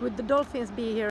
Would the dolphins be here.